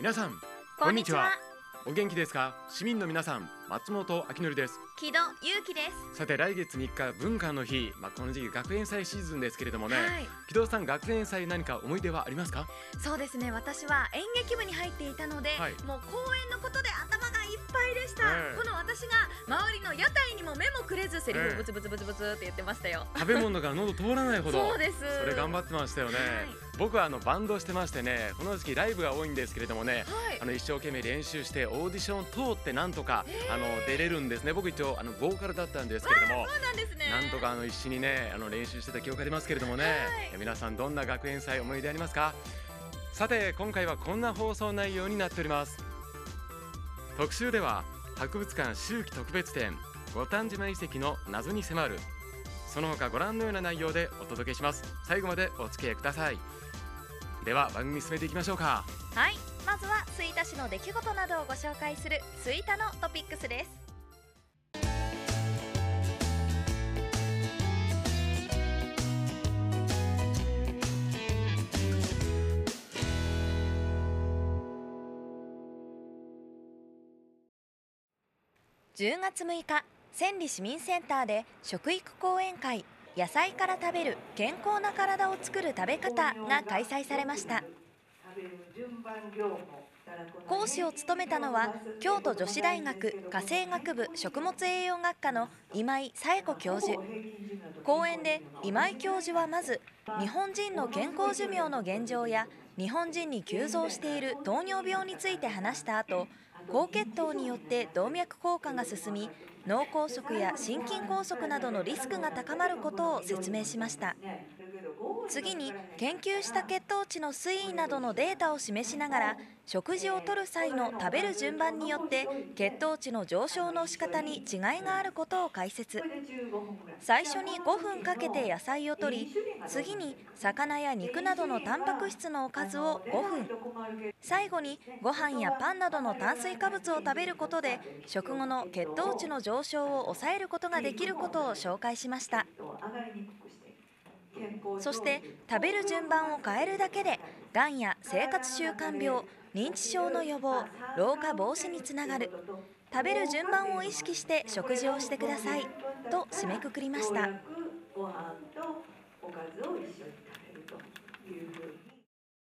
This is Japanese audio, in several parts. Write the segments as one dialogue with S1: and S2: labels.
S1: 皆さんこんにちは。お元気ですか？市民の皆さん松本明則です。
S2: 木戸ゆうきです。
S1: さて来月3日文化の日、まあ、この時期学園祭シーズンですけれどもね、
S2: はい。
S1: 木戸さん学園祭何か思い出はありますか？
S2: そうですね。私は演劇部に入っていたので、
S1: はい。
S2: もう公演のことで頭がいっぱいでした、
S1: ええ。
S2: この私が周りの屋台にも目もくれずセリフ
S1: ええ。
S2: をブツブツブツブツって言ってましたよ、
S1: 食べ物が喉通らないほど。
S2: そうです。
S1: それ頑張ってましたよね、
S2: はい
S1: 僕はあのバンドをしてましてねこの時期ライブが多いんですけれどもね
S2: はい。
S1: あの一生懸命練習してオーディション通ってなんとかあの出れるんですね。僕一応あのボーカルだったんですけれども
S2: そうなんですね。
S1: なんとかあの一緒にねあの練習してた記憶ありますけれどもね、
S2: はい。
S1: え皆さんどんな学園祭思い出ありますか？さて今回はこんな放送内容になっております。特集では博物館秋季特別展五反島遺跡の謎に迫る。その他ご覧のような内容でお届けします。最後までお付き合いくださいでは番組進めていきましょうか。
S2: はい。まずは吹田市の出来事などをご紹介する吹田のトピックスです。10月6日千里市民センターで食育講演会。野菜から食べる健康な体を作る食べ方が開催されました。講師を務めたのは京都女子大学家政学部食物栄養学科の今井紗恵子教授。講演で今井教授はまず日本人の健康寿命の現状や日本人に急増している糖尿病について話した後高血糖によって動脈硬化が進み脳梗塞や心筋梗塞などのリスクが高まることを説明しました。次に研究した血糖値の推移などのデータを示しながら食事をとる際の食べる順番によって血糖値の上昇の仕方に違いがあることを解説。最初に5分かけて野菜をとり次に魚や肉などのタンパク質のおかずを5分。最後にご飯やパンなどの炭水化物を食べることで食後の血糖値の上昇を抑えることができることを紹介しました。そして食べる順番を変えるだけでがんや生活習慣病認知症の予防老化防止につながる。食べる順番を意識して食事をしてくださいと締めくくりました。
S3: ご飯とおかずを一緒に食べる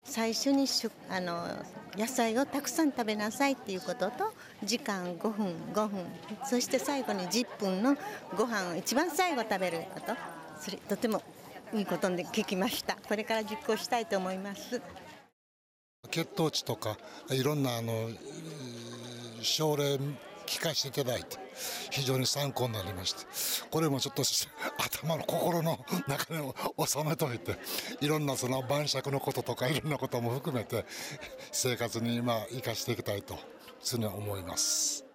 S4: 最初にしゅあの野菜をたくさん食べなさいっていうことと時間5分5分。そして最後に10分のご飯を一番最後食べること。それとてもいいことで聞きましたこれから実行したいと思います
S5: 血糖値とかいろんなあの症例聞かせていただいて非常に参考になりましてこれもちょっと 頭の心の中に収めといていろんなその晩酌のこととかいろんなことも含めて生活にまあ生かしていきたいと常に思います。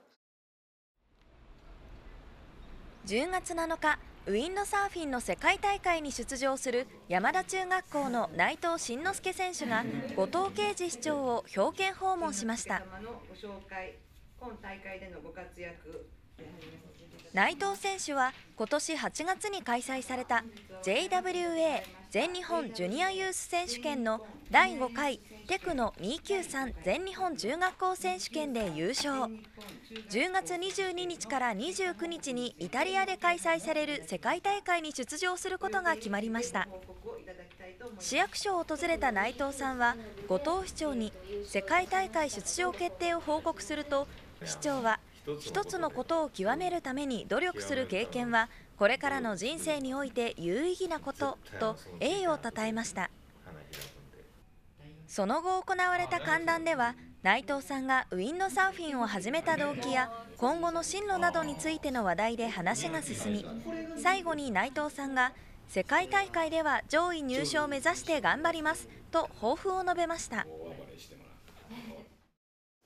S2: 10月7日ウィンドサーフィンの世界大会に出場する山田中学校の内藤慎之介選手が後藤啓司市長を表敬訪問しました。内藤選手は今年8月に開催された JWA 全日本ジュニアユース選手権の第5回テクノ293全日本中学校選手権で優勝。10月22日から29日にイタリアで開催される世界大会に出場することが決まりました。市役所を訪れた内藤さんは後藤市長に世界大会出場決定を報告すると市長は一つのことを極めるために努力する経験はこれからの人生において有意義なことと栄誉をたたえました。その後行われた観覧では内藤さんがウィンドサーフィンを始めた動機や今後の進路などについての話題で話が進み最後に内藤さんが世界大会では上位入賞を目指して頑張りますと抱負を述べました。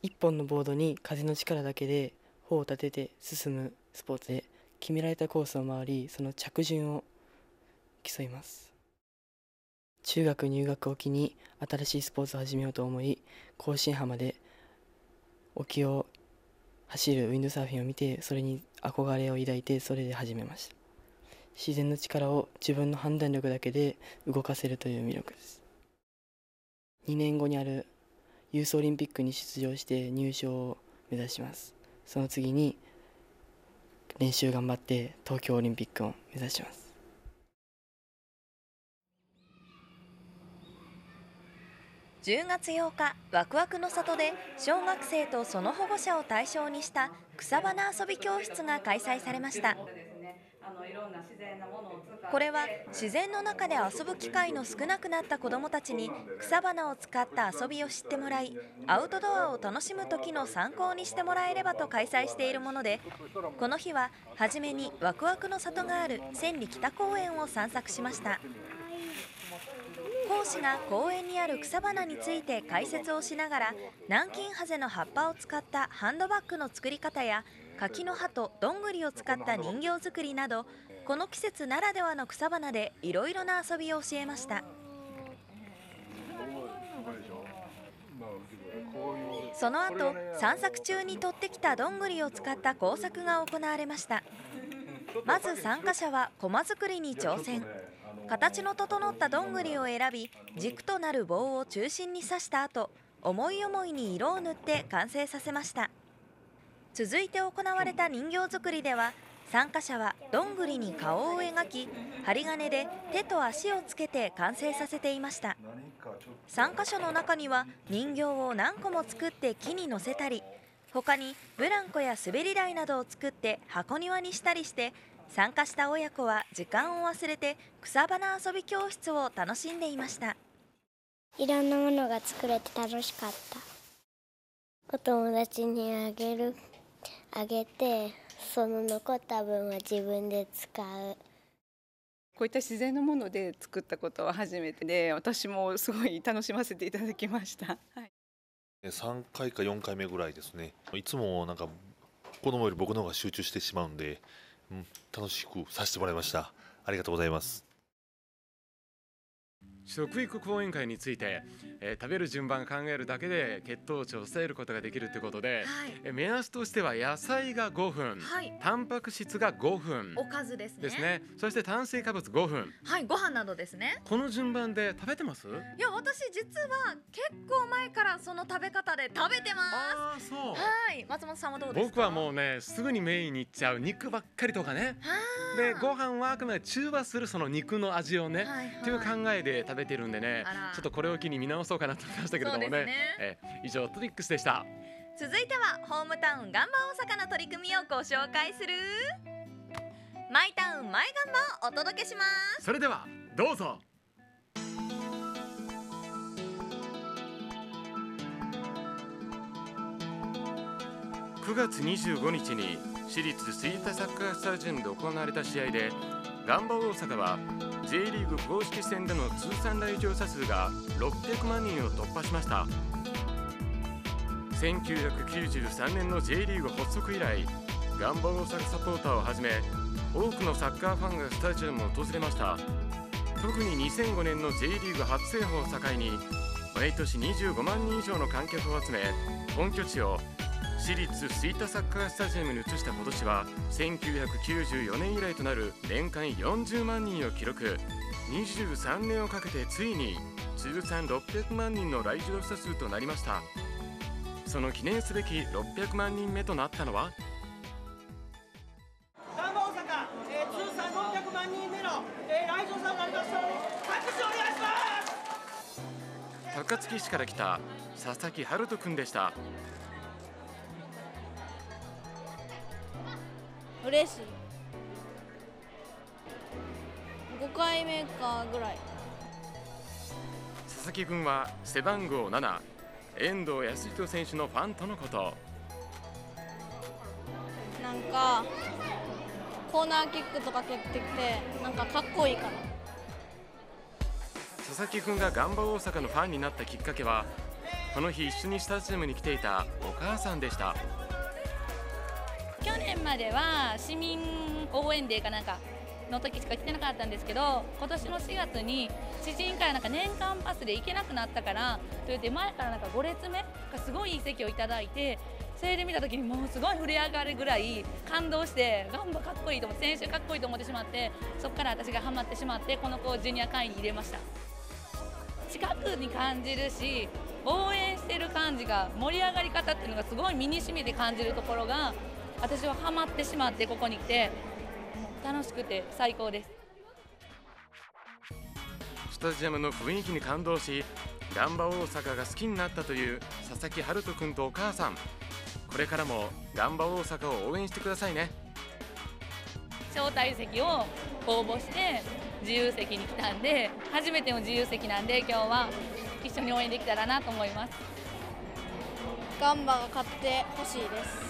S6: 一本のボードに風の力だけで帆を立てて進むスポーツで決められたコースを回りその着順を競います。中学入学を機に新しいスポーツを始めようと思い甲子園浜で沖を走るウィンドサーフィンを見てそれに憧れを抱いてそれで始めました。自然の力を自分の判断力だけで動かせるという魅力です。2年後にあるユースオリンピックに出場して入賞を目指します。その次に練習頑張って東京オリンピックを目指します。
S2: 10月8日わくわくの里で小学生とその保護者を対象にした草花遊び教室が開催されました。これは自然の中で遊ぶ機会の少なくなった子どもたちに草花を使った遊びを知ってもらいアウトドアを楽しむ時の参考にしてもらえればと開催しているものでこの日は初めにワクワクの里がある千里北公園を散策しました。講師が公園にある草花について解説をしながら南京ハゼの葉っぱを使ったハンドバッグの作り方や柿の葉とどんぐりを使った人形作りなどこの季節ならではの草花でいろいろな遊びを教えました。その後散策中に取ってきたどんぐりを使った工作が行われました。まず参加者は駒作りに挑戦。形の整ったどんぐりを選び軸となる棒を中心に刺した後思い思いに色を塗って完成させました。続いて行われた人形作りでは参加者はどんぐりに顔を描き針金で手と足をつけて完成させていました。参加者の中には人形を何個も作って木に乗せたり他にブランコや滑り台などを作って箱庭にしたりして参加した親子は時間を忘れて草花遊び教室を楽しんでいました。
S7: いろんなものが作れて楽しかった。お友達にあげる。あげてその残った分は自分で使う。
S8: こういった自然のもので作ったことは初めてで私もすごい楽しませていただきました、はい、
S9: 3回か4回目ぐらいですね。いつもなんか子供より僕の方が集中してしまうんでうん、楽しくさせてもらいました。ありがとうございます
S1: 食育講演会について、えー、食べる順番考えるだけで血糖値を抑えることができるということで、はい、え目安としては野菜が5分、はい、タンパク質が5分
S2: おかずですね。
S1: ですね。そして炭水化物5分。
S2: はいご飯などですね。
S1: この順番で食べてます？い
S2: や私実は結構前からその食べ方で食べてます。
S1: ああそう。
S2: はい。松本さんはどうです
S1: か？僕はもうねすぐにメインにいっちゃう肉ばっかりとかね。でご飯はあくまで中和するその肉の味をね、はいはい、っていう考えで食べてるんでねちょっとこれを機に見直そうかなと思いましたけれどもね。ね、え以上トリックスでした。
S2: 続いてはホームタウンガンバ大阪の取り組みをご紹介するマイタウンマイガンバをお届けします。
S1: それではどうぞ。9月25日に私立吹田サッカースタジアムで行われた試合でガンバ大阪は J リーグ公式戦での通算来場者数が600万人を突破しました。1993年の J リーグ発足以来ガンバ大阪サポーターをはじめ多くのサッカーファンがスタジアムを訪れました。特に2005年の J リーグ初制覇を境に毎年25万人以上の観客を集め本拠地を私立吹田サッカースタジアムに移した今年は1994年以来となる年間40万人を記録。23年をかけてついに通算600万人の来場者数となりました。その記念すべき600万人目となったのは
S10: ガンバ大阪、えー、通算600万人目の、えー、来場者になりましたので拍手お願いします。
S1: 高槻市から来た佐々木春人君でした
S11: 嬉しい。5回目かぐらい。
S1: 佐々木君は背番号7遠藤康人選手のファンとのこと。
S11: なんかコーナーキックとか蹴ってきてなんかかっこいいから
S1: 佐々木君がガンバ大阪のファンになったきっかけはこの日一緒にスタジアムに来ていたお母さんでした
S12: までは市民応援デーかなんかの時しか来てなかったんですけど今年の4月に知人からなんか年間パスで行けなくなったからと言って前からなんか5列目がすごいいい席をいただいてそれで見た時にもうすごい触れ上がるぐらい感動してガンバかっこいいと思って選手かっこいいと思ってしまってそこから私がハマってしまってこの子をジュニア会に入れました。近くに感じるし応援してる感じが盛り上がり方っていうのがすごい身に染みて感じるところが私はハマってしまってここに来て楽しくて最高です。
S1: スタジアムの雰囲気に感動しガンバ大阪が好きになったという佐々木春人君とお母さん。これからもガンバ大阪を応援してくださいね。
S12: 招待席を応募して自由席に来たんで初めての自由席なんで今日は一緒に応援できたらなと思います。
S11: ガンバが勝ってほしいです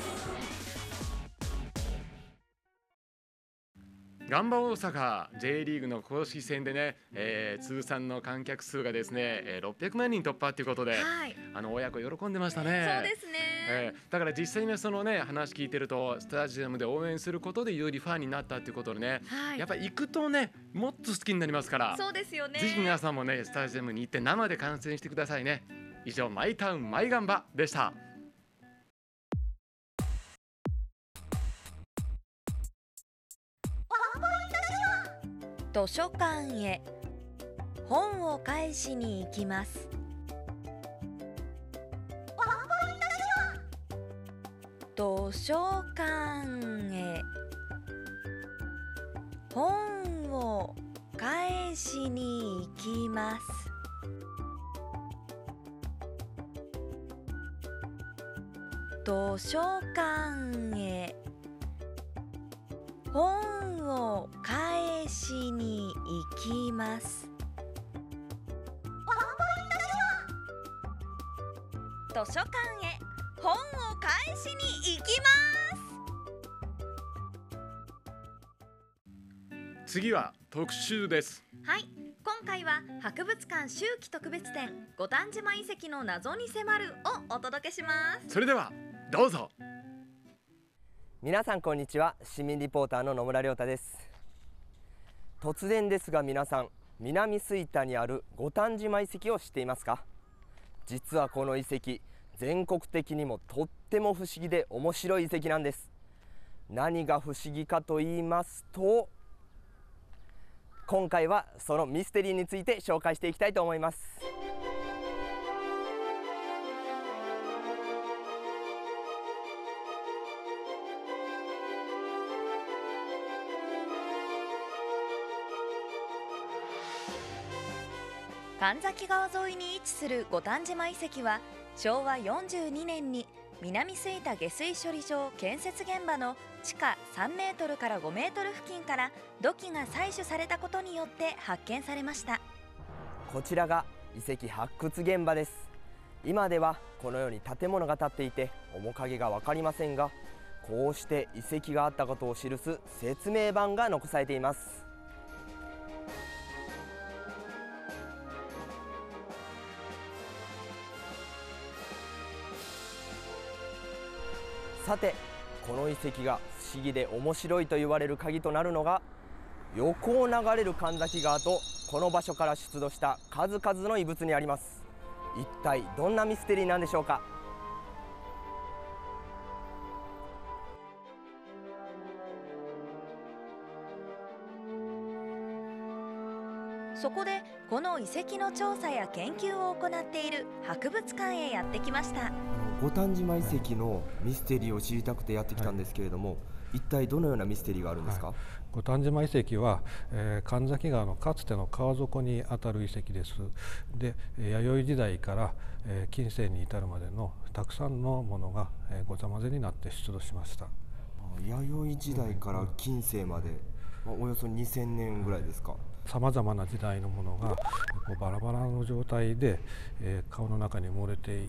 S1: ガンバ大阪 J リーグの公式戦でね、えー、通算の観客数がですね、えー、600万人突破ということで、はい、あの親子喜んでましたね。
S2: そうですね、
S1: えー、だから実際にそのね話聞いてるとスタジアムで応援することでよりファンになったっていうことでね、はい、やっぱり行くとねもっと好きになりますから
S2: そうですよね。
S1: ぜひ皆さんもねスタジアムに行って生で観戦してくださいね。以上マイタウンマイガンバでした。
S2: 図書館へ。本を返しに行きます。図書館へ。本を返しに行きます。図書館へ。本を返しに行きます。図書館へ本を返しに行き
S1: ます。次は特集です。
S2: はい今回は博物館秋季特別展五反島遺跡の謎に迫るをお届けします。
S1: それではどうぞ。
S13: 皆さんこんにちは。市民リポーターの野村亮太です突然ですが皆さん南吹田にある五反島遺跡を知っていますか？実はこの遺跡全国的にもとっても不思議で面白い遺跡なんです。何が不思議かと言いますと今回はそのミステリーについて紹介していきたいと思います。
S2: 神崎川沿いに位置する五反島遺跡は昭和42年に南吹田下水処理場建設現場の地下3メートルから5メートル付近から土器が採取されたことによって発見されました。
S13: こちらが遺跡発掘現場です。今ではこのように建物が建っていて面影が分かりませんがこうして遺跡があったことを記す説明板が残されています。さてこの遺跡が不思議で面白いと言われる鍵となるのが横を流れる神崎川とこの場所から出土した数々の遺物にあります。一体どんなミステリーなんでしょうか？
S2: そこでこの遺跡の調査や研究を行っている博物館へやってきました。
S13: 五反島遺跡のミステリーを知りたくてやってきたんですけれども、はい、一体どのようなミステリーがあるんですか、はい、
S14: 五反島遺跡は、えー、神崎川のかつての川底にあたる遺跡です。で弥生時代から、えー、近世に至るまでのたくさんのものが、えー、ごちゃ混ぜになって出土しました。
S13: 弥生時代から近世まで、およそ2000年ぐらいですか、
S14: さまざまな時代のものがこうバラバラの状態で、えー、顔の中に漏れてい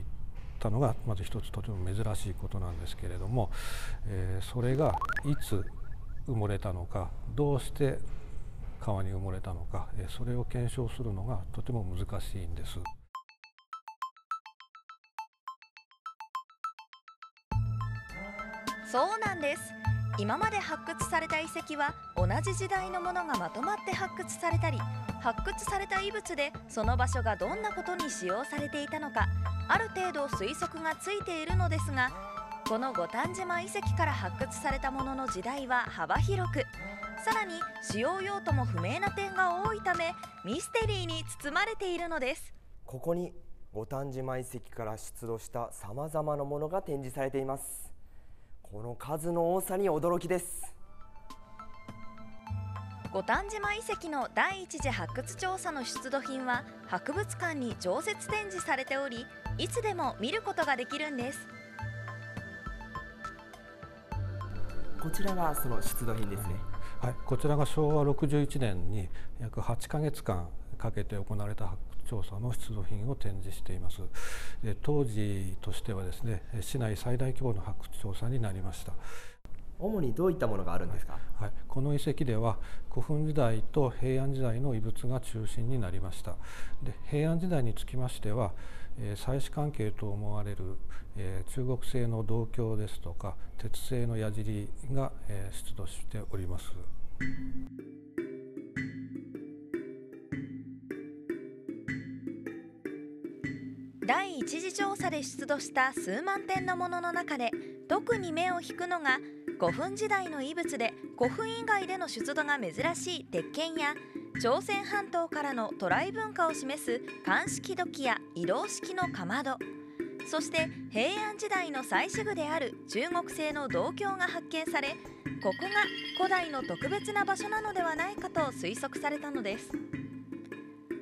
S14: ったのがまず一つとても珍しいことなんですけれども、えー、それがいつ埋もれたのかどうして川に埋もれたのか、えー、それを検証するのがとても難しいんです。
S2: そうなんです今まで発掘された遺跡は同じ時代のものがまとまって発掘されたり発掘された遺物でその場所がどんなことに使用されていたのかある程度推測がついているのですがこの五反島遺跡から発掘されたものの時代は幅広くさらに使用用途も不明な点が多いためミステリーに包まれているのです。
S13: ここに五反島遺跡から出土したさまざまなものが展示されています。この数の多さに驚きです。
S2: 五反島遺跡の第一次発掘調査の出土品は博物館に常設展示されておりいつでも見ることができるんです。
S13: こちらがその出土品ですね。
S14: はい、こちらが昭和61年に約8ヶ月間かけて行われた発掘調査の出土品を展示しています。当時としてはですね市内最大規模の発掘調査になりました。
S13: 主にどういったものがあるんですか、
S14: はい、この遺跡では古墳時代と平安時代の遺物が中心になりました。で平安時代につきましては、えー、祭祀関係と思われる、えー、中国製の銅鏡ですとか鉄製の矢尻が、えー、出土しております
S2: 一次調査で出土した数万点のものの中で特に目を引くのが古墳時代の遺物で古墳以外での出土が珍しい鉄剣や朝鮮半島からの渡来文化を示す鑑識土器や移動式のかまどそして平安時代の祭祀具である中国製の銅鏡が発見されここが古代の特別な場所なのではないかと推測されたのです。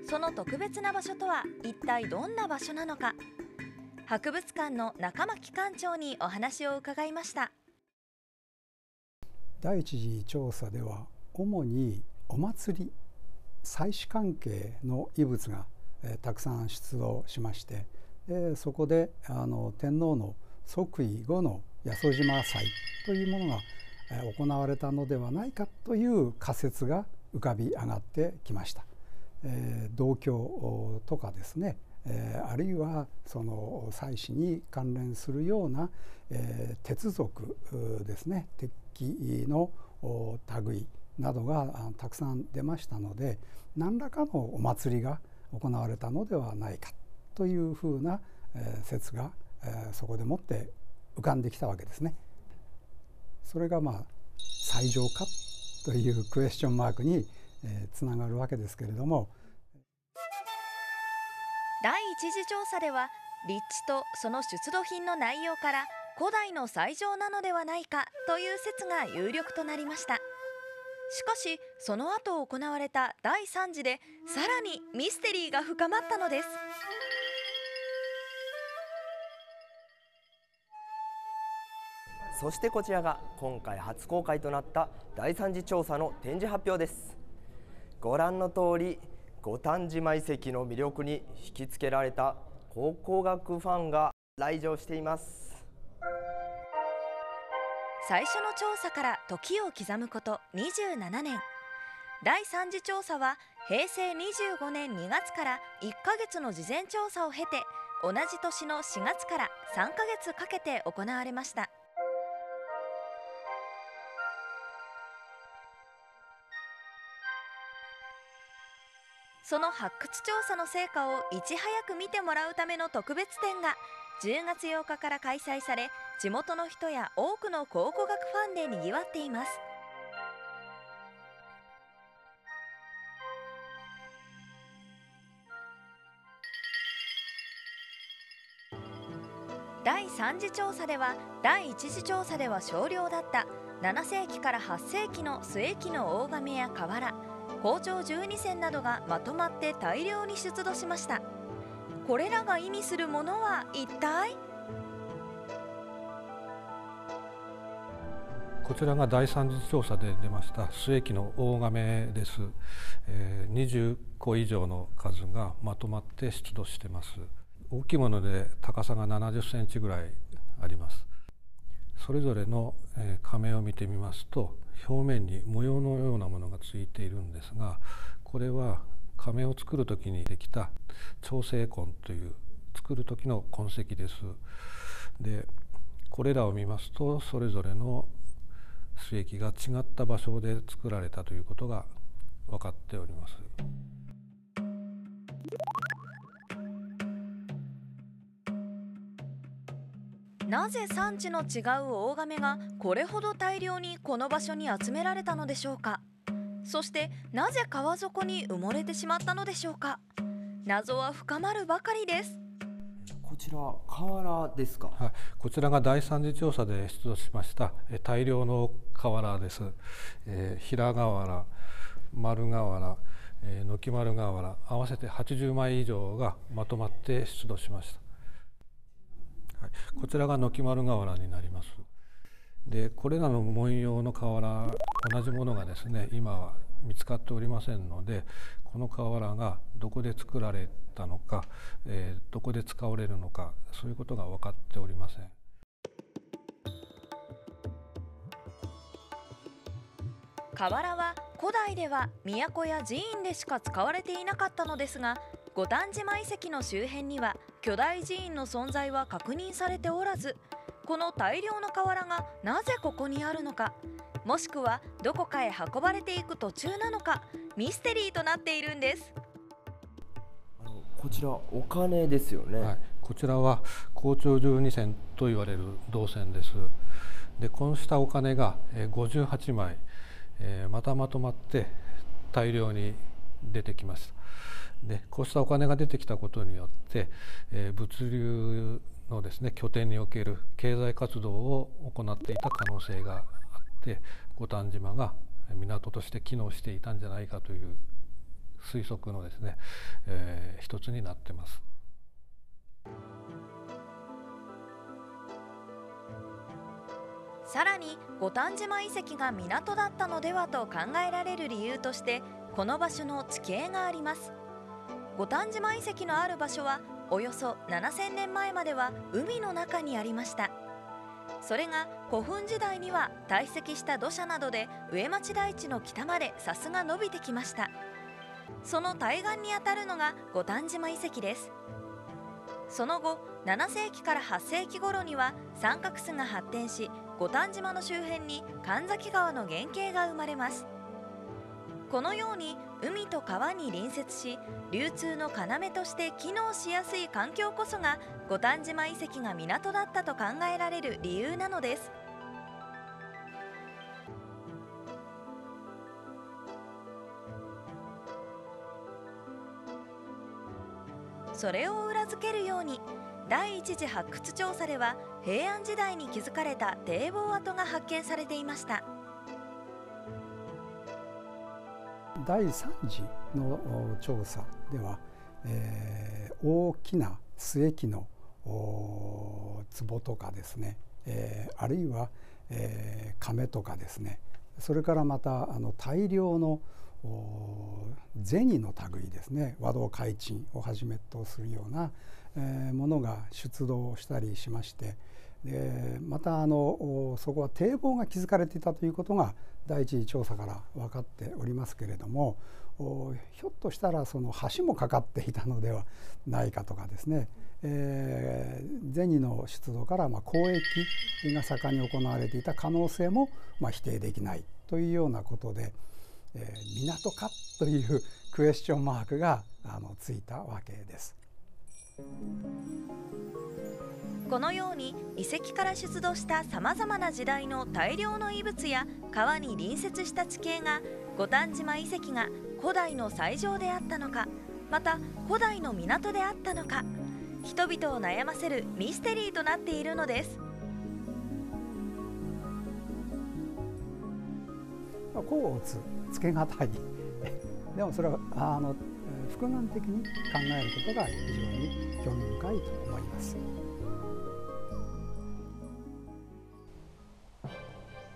S2: その特別な場所とは一体どんな場所なのか博物館の中巻館長にお話を伺いました
S15: 第一次調査では主にお祭り祭祀関係の遺物が、え、たくさん出土しましてでそこであの天皇の即位後の八十島祭というものが、え、行われたのではないかという仮説が浮かび上がってきました。えー、同居とかですね、えー、あるいはその祭祀に関連するような、えー、鉄属ですね鉄器の類などがたくさん出ましたので何らかのお祭りが行われたのではないかというふうな、えー、説が、えー、そこでもって浮かんできたわけですね。それがまあ最上かというクエスチョンマークにえー、つながるわけですけれども。
S2: 第一次調査では立地とその出土品の内容から古代の最上なのではないかという説が有力となりました。しかしその後行われた第3次でさらにミステリーが深まったのです。
S13: そしてこちらが今回初公開となった第3次調査の展示発表ですご覧の通り五反島遺跡の魅力に引きつけられた考古学ファンが来場しています。
S2: 最初の調査から時を刻むこと27年。第3次調査は平成25年2月から1ヶ月の事前調査を経て同じ年の4月から3ヶ月かけて行われました。その発掘調査の成果をいち早く見てもらうための特別展が10月8日から開催され地元の人や多くの考古学ファンでにぎわっています。第3次調査では第1次調査では少量だった。7世紀から8世紀の末期の大亀や瓦。包丁12選などがまとまって大量に出土しました。これらが意味するものは一体？
S14: こちらが第三次調査で出ました。末期の大亀です、えー、20個以上の数がまとまって出土してます。大きいもので高さが70センチぐらいあります。それぞれの亀を見てみますと表面に模様のようなものがついているんですがこれは亀を作る時にできた調整痕という作る時の痕跡です。でこれらを見ますとそれぞれの水液が違った場所で作られたということが分かっております。
S2: なぜ産地の違う大亀がこれほど大量にこの場所に集められたのでしょうか？そしてなぜ川底に埋もれてしまったのでしょうか？謎は深まるばかりです
S13: ちら瓦ですか？
S14: はい、こちらが第三次調査で出土しました大量の瓦です。えー、平瓦、丸瓦、えー、軒丸瓦合わせて80枚以上がまとまって出土しました。はい、こちらが軒丸瓦になります。でこれらの文様の瓦同じものがですね今は見つかっておりませんのでこの瓦がどこで作られたのか、えー、どこで使われるのかそういうことが分かっておりません。
S2: 瓦は古代では都や寺院でしか使われていなかったのですが五反島遺跡の周辺には巨大寺院の存在は確認されておらずこの大量の瓦がなぜここにあるのかもしくはどこかへ運ばれていく途中なのかミステリーとなっているんです。
S13: こちらお金ですよね、はい、
S14: こちらは校長十二銭と言われる銅線です。でこうしたお金が58枚えー、またまとまって大量に出てきますでこうしたお金が出てきたことによって、えー、物流のですね拠点における経済活動を行っていた可能性があって五反島が港として機能していたんじゃないかという推測のですね、えー、一つになってます。
S2: さらに五反島遺跡が港だったのではと考えられる理由としてこの場所の地形があります。五反島遺跡のある場所はおよそ7000年前までは海の中にありました。それが古墳時代には堆積した土砂などで上町台地の北までさすが伸びてきました。その対岸にあたるのが五反島遺跡です。その後7世紀から8世紀頃には三角巣が発展し五反島の周辺に神崎川の原型が生まれます。このように海と川に隣接し流通の要として機能しやすい環境こそが五反島遺跡が港だったと考えられる理由なのです。それを裏付けるように第一次発掘調査では平安時代に築かれた堤防跡が発見されていました。
S15: 第3次の調査では、えー、大きな末液の壺とかですね、えー、あるいは、えー、亀とかですねそれからまたあの大量の銭の類ですね和道開珍をはじめとするような、ものが出土したりしましてでまたあのそこは堤防が築かれていたということが第一次調査から分かっておりますけれどもひょっとしたらその橋もかかっていたのではないかとかですね、えー、銭の出土からまあ交易が盛んに行われていた可能性もまあ否定できないというようなことで、えー、港かというクエスチョンマークがあのついたわけです。
S2: このように遺跡から出土したさまざまな時代の大量の遺物や川に隣接した地形が五反島遺跡が古代の斎場であったのかまた古代の港であったのか人々を悩ませるミステリーとなっているのです。
S15: 甲乙つけがたい。でもそれはあの複眼的に考えることが非常に興味深いと思います。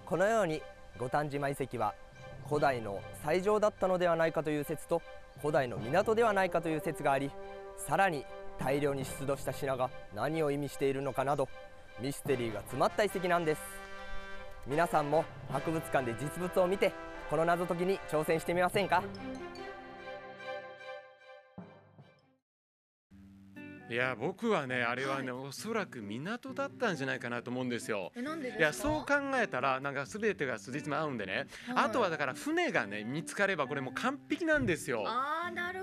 S13: このように五反島遺跡は古代の斎場だったのではないかという説と古代の港ではないかという説がありさらに大量に出土した品が何を意味しているのかなどミステリーが詰まった遺跡なんです皆さんも博物館で実物を見てこの謎解きに挑戦してみませんか？
S1: いや僕はねあれはね、はい、おそらく港だったんじゃないかなと思うんですよ。いやそう考えたらなんか全てが数日も合うんでね、はい、あとはだから船がね見つかればこれも完璧なんですよ。
S2: ああなる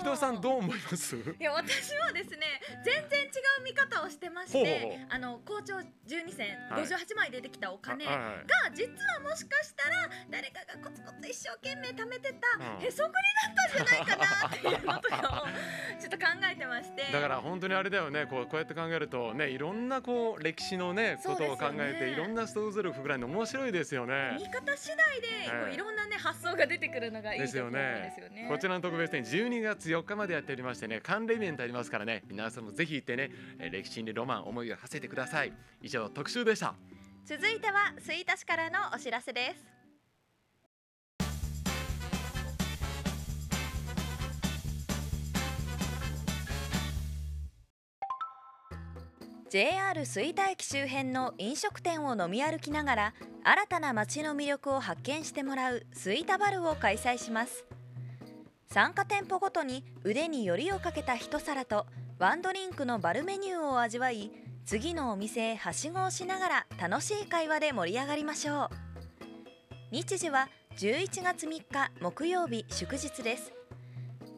S2: ほど。
S1: 伊藤さんどう思います？い
S2: や私はですね全然違う見方をしてましてあの校長12銭、はい、58枚出てきたお金が実はもしかしたら誰かがコツコツ一生懸命貯めてた
S1: うん。
S2: へそくりだったんじゃないかなっていうのとかをちょっと考えてまして。
S1: だから本当にあれだよねこうこうやって考えるとねいろんなこう歴史のねことを考えていろんな想像力ぐらいの面白いですよね。
S2: 見方次第でこう
S1: ええ。
S2: いろんなね発想が出てくるのがいい
S1: です
S2: ところ
S1: よね。
S2: ですよね。
S1: こちらの特別展12月4日までやっておりましてね関連イベントありますからね皆さんもぜひ行ってね歴史にロマン思いを馳せてください。以上特集でした。
S2: 続いては吹田市からのお知らせです。JR 吹田駅周辺の飲食店を飲み歩きながら新たな街の魅力を発見してもらう吹田バルを開催します。参加店舗ごとに腕によりをかけた一皿とワンドリンクのバルメニューを味わい次のお店へはしごをしながら楽しい会話で盛り上がりましょう。日時は11月3日木曜日祝日です。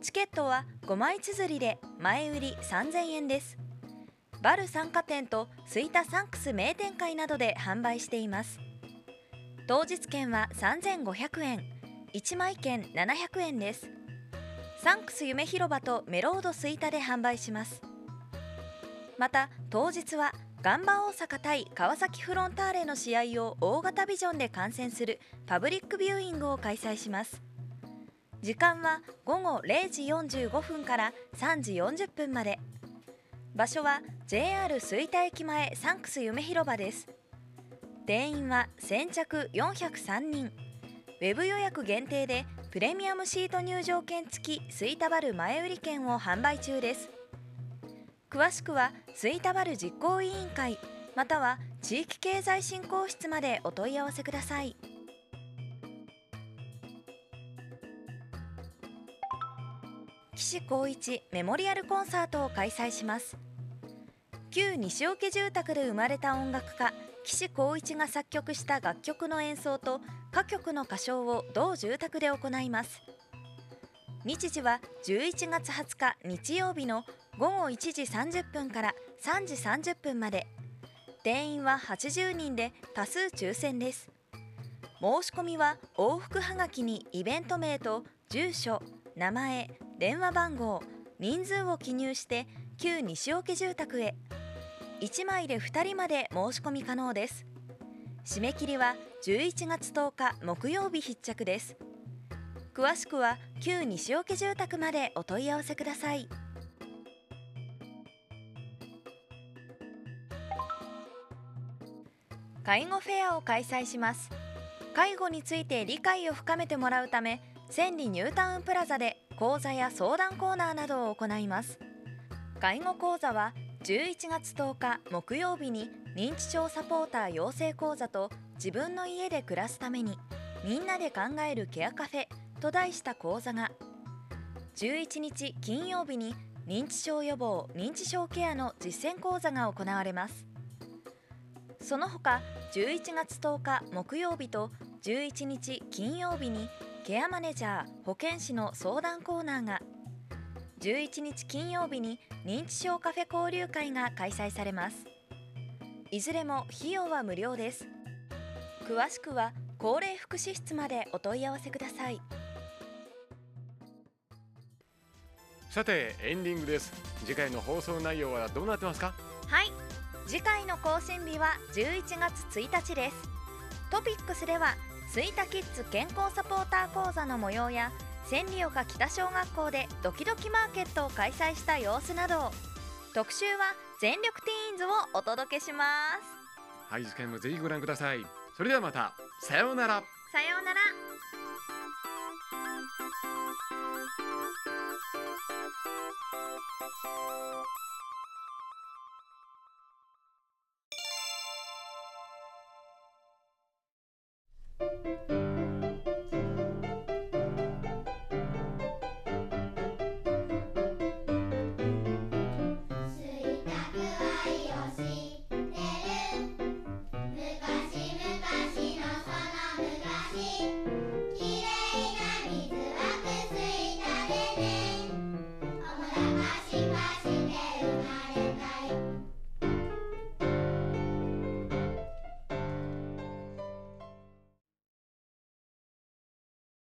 S2: チケットは5枚綴りで前売り3000円です。バル参加店と吹田サンクス名店会などで販売しています。当日券は3500円。1枚券700円です。サンクス夢広場とメロード吹田で販売します。また当日はガンバ大阪対川崎フロンターレの試合を大型ビジョンで観戦するパブリックビューイングを開催します。時間は午後0時45分から3時40分まで。場所は JR 吹田駅前サンクス夢広場です。定員は先着403人。ウェブ予約限定でプレミアムシート入場券付き吹田バル前売り券を販売中です。詳しくは吹田バル実行委員会または地域経済振興室までお問い合わせください。岸光一メモリアルコンサートを開催します。旧西桶住宅で生まれた音楽家岸光一が作曲した楽曲の演奏と歌曲の歌唱を同住宅で行います。日時は11月20日日曜日の午後1時30分から3時30分まで。定員は80人で多数抽選です。申し込みは往復はがきにイベント名と住所名前電話番号人数を記入して旧西桶住宅へ。1枚で2人まで申し込み可能です。締め切りは11月10日木曜日必着です。詳しくは旧西桶住宅までお問い合わせください。介護フェアを開催します。介護について理解を深めてもらうため千里ニュータウンプラザで講座や相談コーナーなどを行います。介護講座は11月10日木曜日に認知症サポーター養成講座と自分の家で暮らすためにみんなで考えるケアカフェと題した講座が11日金曜日に認知症予防認知症ケアの実践講座が行われますその他11月10日木曜日と11日金曜日にケアマネジャー保健師の相談コーナーが11日金曜日に認知症カフェ交流会が開催されます。いずれも費用は無料です。詳しくは高齢福祉室までお問い合わせください。
S1: さてエンディングです。次回の放送内容はどうなってますか？
S2: はい。次回の更新日は11月1日です。トピックスでは吹田キッズ健康サポーター講座の模様や千里岡北小学校でドキドキマーケットを開催した様子など。を特集は全力ティーンズをお届けします。
S1: はい次回もぜひご覧ください。それではまた。さようなら。
S2: さようなら